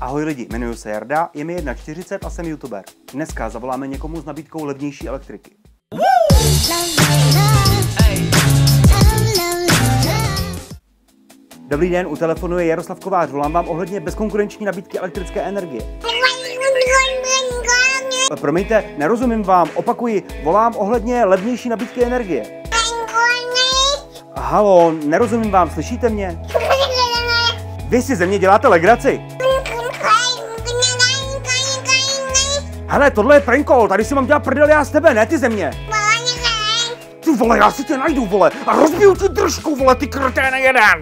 Ahoj lidi, jmenuji se Jarda, je mi 1,40 a jsem youtuber. Dneska zavoláme někomu s nabídkou levnější elektriky. Dobrý den, u telefonu je Jaroslav Kovář, volám vám ohledně bezkonkurenční nabídky elektrické energie. Promiňte, nerozumím vám, opakuji, volám ohledně levnější nabídky energie. Halo, nerozumím vám, slyšíte mě? Vy si ze mě děláte legraci. Hele, tohle je prank call, tady si mám dělat prdel já z tebe, ne ty ze mě. Ty vole, já si tě najdu, vole, a rozbiju ti držku, vole, ty kreténe jeden.